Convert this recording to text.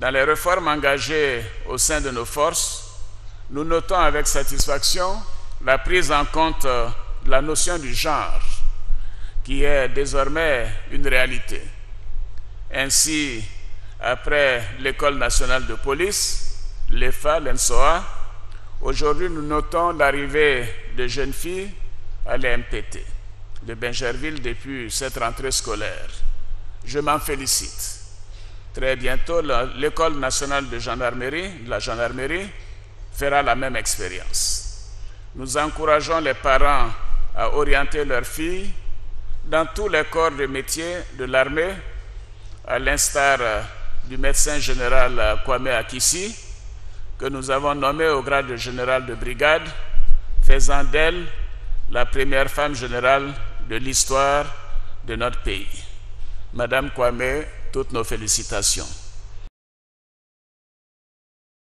Dans les réformes engagées au sein de nos forces, nous notons avec satisfaction la prise en compte de la notion du genre, qui est désormais une réalité. Ainsi, après l'École nationale de police, l'EFA, l'ENSOA, aujourd'hui nous notons l'arrivée de jeunes filles à l'EMPT de Benjerville depuis cette rentrée scolaire. Je m'en félicite. Très bientôt, l'École nationale de gendarmerie, la gendarmerie, fera la même expérience. Nous encourageons les parents à orienter leurs filles dans tous les corps de métier de l'armée, à l'instar du médecin général Kwame Akissi, que nous avons nommé au grade de général de brigade, faisant d'elle la première femme générale de l'histoire de notre pays. Madame Kwame, toutes nos félicitations.